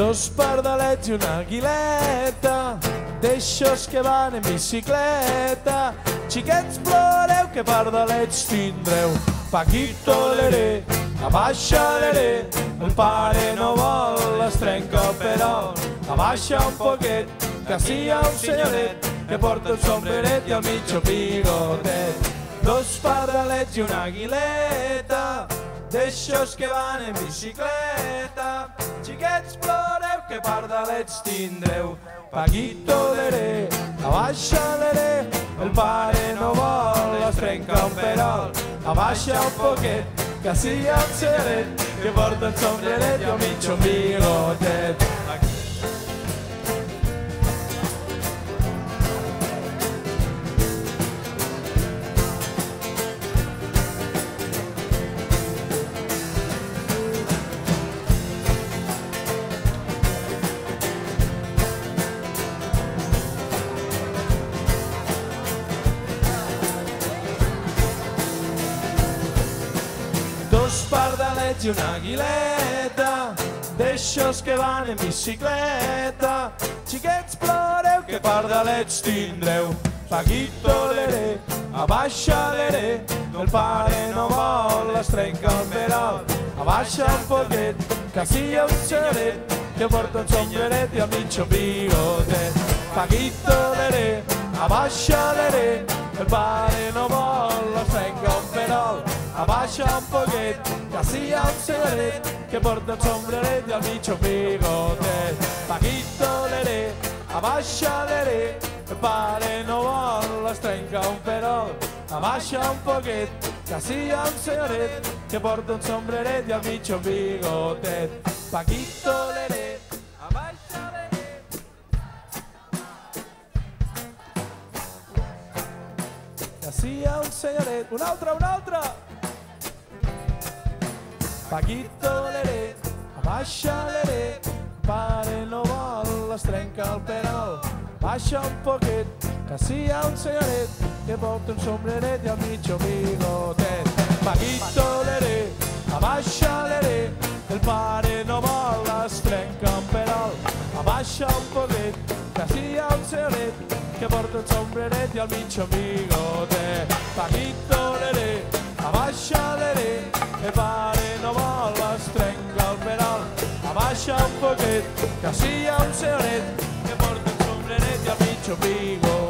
Dos pardalets i una aguileta, d'eixos que van en bicicleta. Xiquets ploreu que pardalets tindreu. Paquito l'eré, abaixa l'eré, el pare no vol, es trenca el perol. Abaixa un poquet, que si hi ha un senyoret que porta un sombreret i al mig un bigotet. Dos pardalets i una aguileta, d'eixos que van en bicicleta. Xiquets ploreu que pardalets tindreu. Paquito l'eré, abaixa l'eré, el pare no vol, es trenca un perol. Abaixa un poquet, que si un senyoret que porta un sombreret i al mig un bigotet. I una aguileta, d'eixos que van en bicicleta. Xiquets ploreu que pardalets tindreu. Paquito l'eré, abaixa l'eré, el pare no vol, es trenca el perol. Abaixa un poquet, que si hi ha un senyoret que porta un sombreret i al mig un bigotet. Paquito l'eré, abaixa l'eré, el pare no vol, Abaixa un poquet, que si hi ha un senyoret que porta un sombreret i mig un bigotet. Paquito l'eré, abaixa l'eré, el pare no vol, es trenca un perol. Abaixa un poquet, que si hi ha un senyoret que porta un sombreret i mig un bigotet. Paquito l'eré, si hi ha un senyoret, un altre, un altre. Paquito l'eré, abaixa l'eré, pare no vol, es trenca el perol. Baixa un poquet, que si hi ha un senyoret que porta un sombreret i al mig un bigotet. Paquito l'eré, abaixa l'eré, el pare no vol, es trenca un perol. Abaixa un poquet, que si hi ha un senyoret que porta un sombreret i al mig un bigotet. Paquito l'eré, abaixa l'eré, el pare Abaixa un poquet, que si hi ha un senyoret que porta un sombreret i al mig un bigotet.